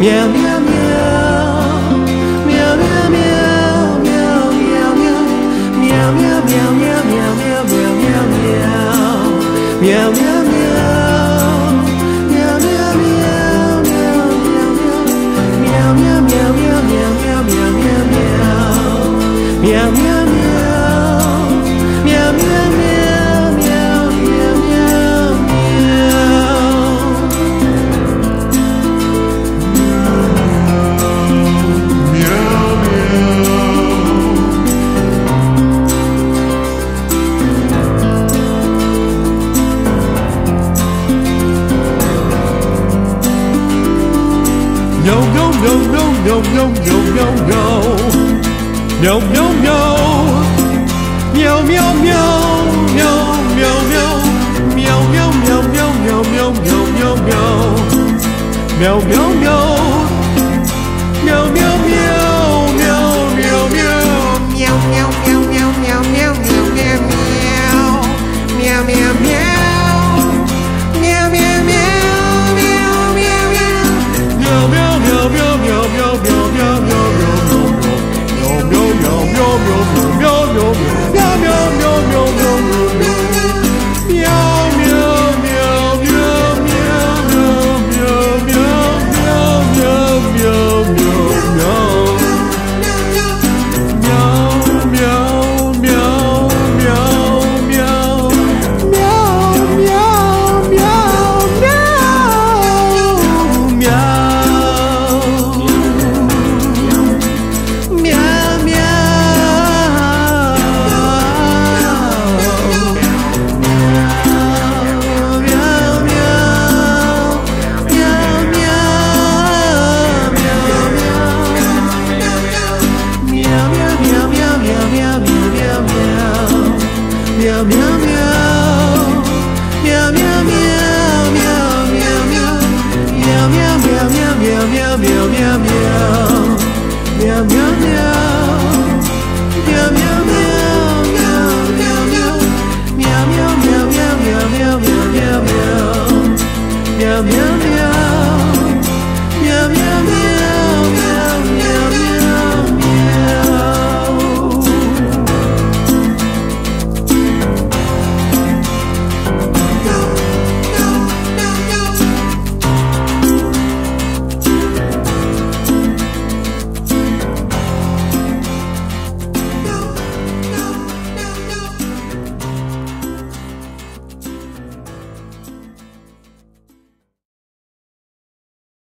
喵喵喵。meow meow meow meow meow meow meow No, no, no, no, no, no, no, no, no. No, no, no. Meow, meow, meow, meow, meow, meow. Meow, meow, meow, meow, meow, meow, meow, meow, meow. Meow, meow, meow.